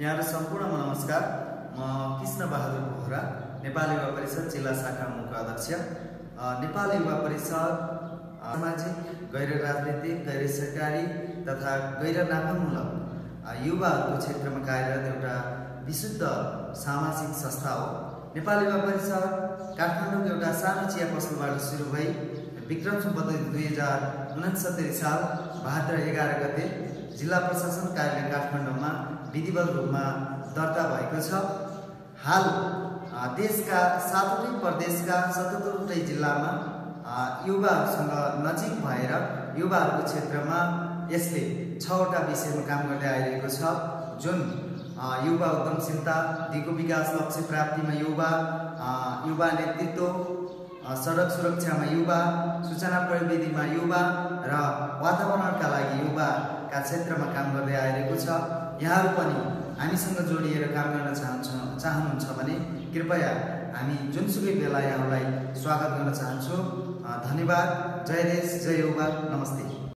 यहाँहरू सम्पूर्णमा नमस्कार म कृष्ण बहादुर बोहरा नेपाल युवा परिषद जिल्ला शाखा मुख्य अध्यक्ष। नेपाल युवा परिषद सामाजिक गैर राजनीतिक गैर सरकारी तथा गैर नाफामूलक युवाहरूको क्षेत्रमा कार्यरत एउटा विशुद्ध सामाजिक संस्था हो। नेपाल युवा परिषद काठमाडौँको एउटा सानो चिया पसलबाट सुरु भई विक्रम सम्बद्ध दुई हजार उनसत्तरी साल भाद्र एघार गते जिल्ला प्रशासन कार्यालय काठमाडौँमा विधिवत रूपमा दर्ता भएको छ। हाल देशका सातवटै प्रदेशका सतहत्तरवटै जिल्लामा युवाहरूसँग नजिक भएर युवाहरूको क्षेत्रमा यसले छवटा विषयमा काम गर्दै आइरहेको छ जुन युवा उद्यमशीलता दिगो विकास लक्ष्य प्राप्तिमा युवा युवा नेतृत्व सडक सुरक्षामा युवा सूचना प्रविधिमा युवा र वातावरणका लागि युवाका क्षेत्रमा काम गर्दै आइरहेको छ। यहाँहरू पनि हामीसँग जोडिएर काम गर्न चाहन्छ चाहनुहुन्छ भने कृपया हामी जुनसुकै बेला यहाँलाई स्वागत गर्न चाहन्छौँ। धन्यवाद। जय देश जय युवा। नमस्ते।